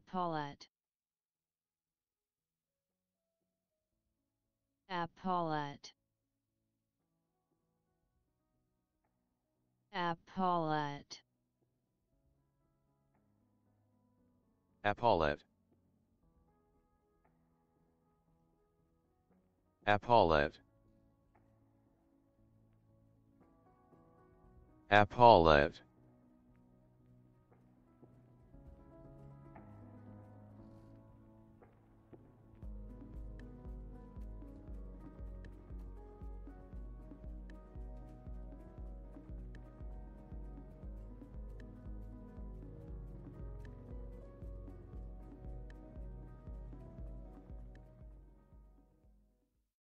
Apollet Apollet Apollet Apollet Apollet Apollet